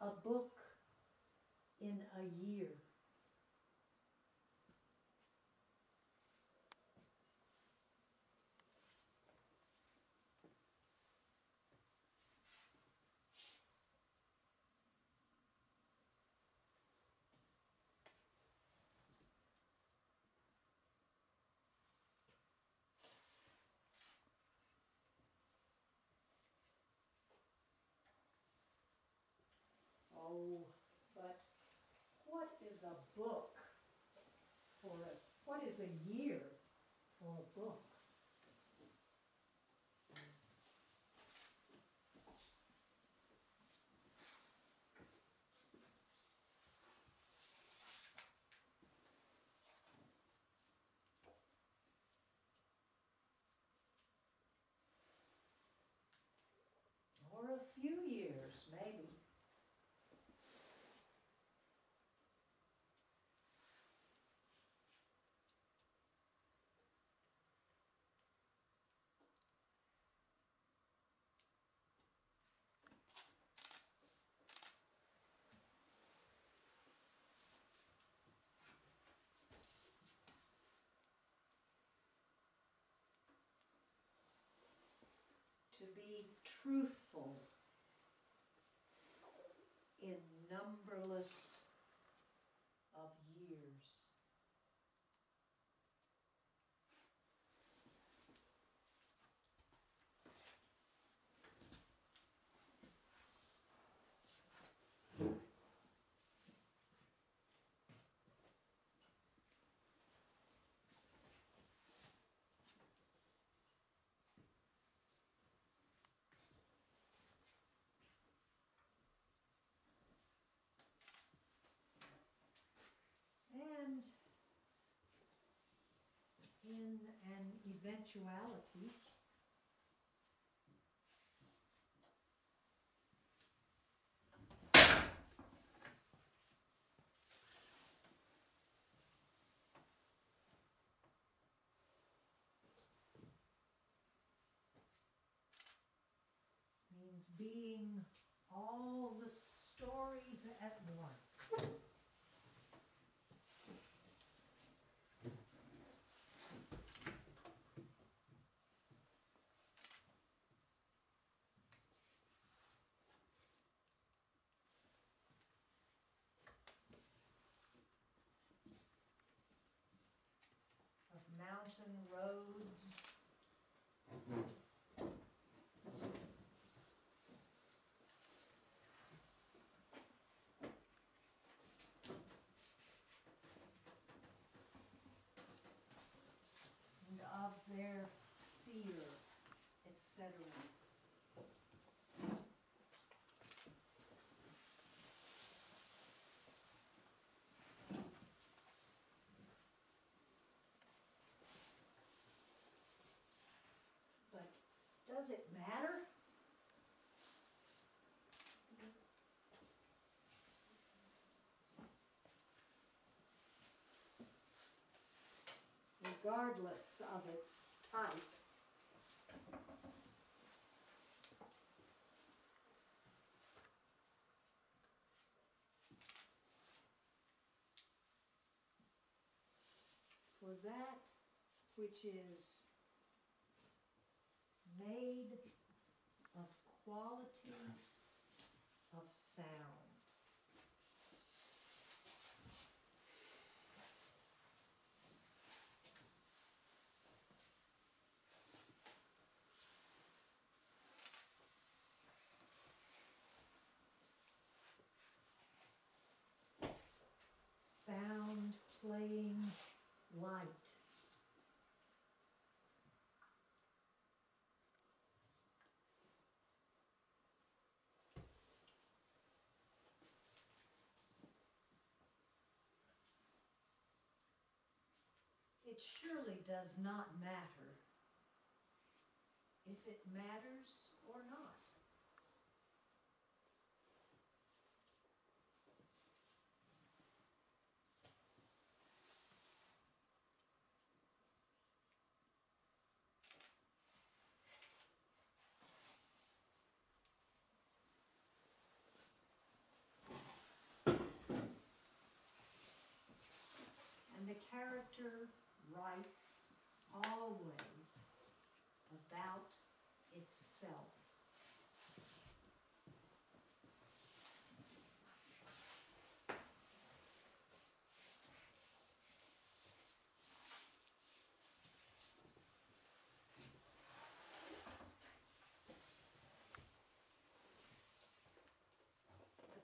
a book in a year? Oh, but what is a book for a, what is a year for a book? Or a few to be truthful in numberless of years. And in an eventuality, means being all the stories at once. Mountain roads. And of their seer, etc. But does it matter? Regardless of its type. For that which is made of qualities of sound. Sound playing it surely does not matter if it matters or not. and the character writes always about itself.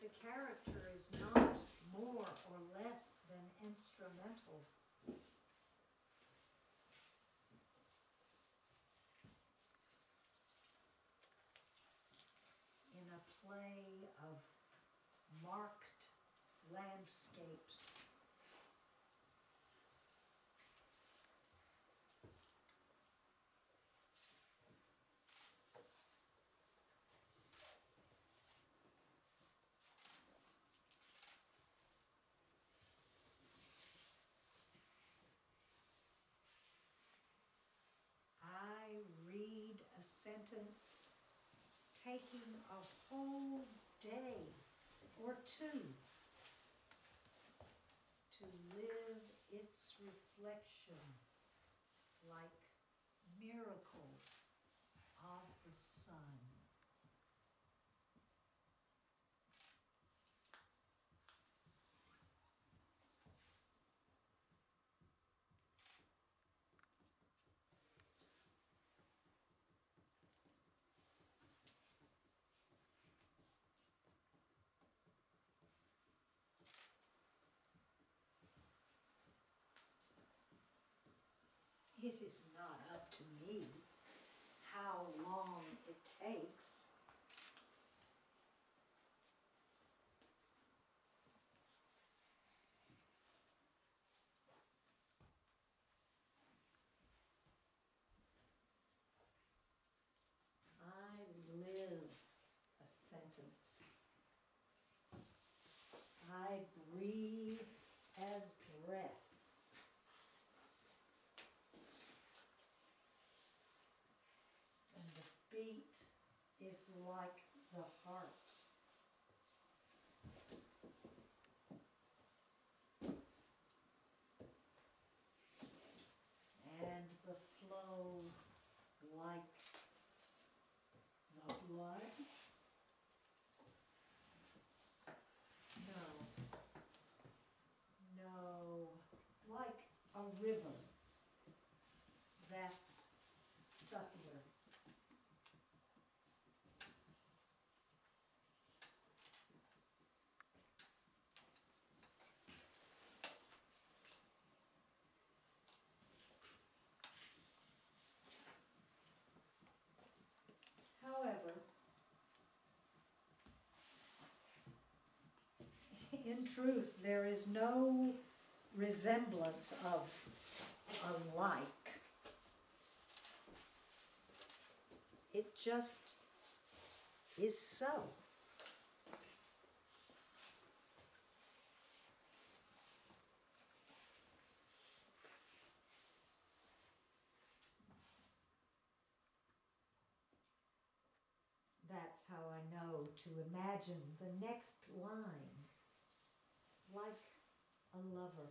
The character is not more or less than instrumental. Play of marked landscapes. I read a sentence taking a whole day or two to live its reflection like miracles of the sun. It is not up to me how long it takes. I live a sentence. I breathe as breath. And the beat is like the heart. And the flow like the blood. No. No, like a river. That's subtler. However, in truth, there is no resemblance of alike. It just is so. That's how I know to imagine the next line like a lover.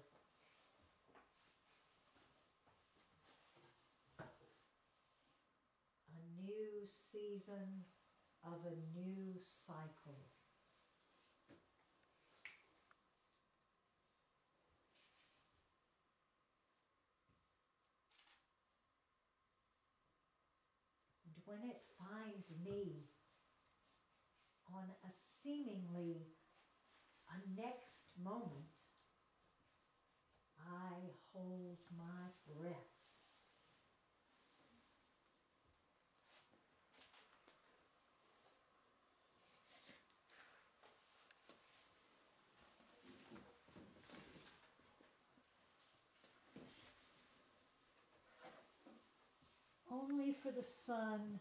A new season of a new cycle. And when it finds me on a seemingly a next moment, I hold my breath. Only for the sun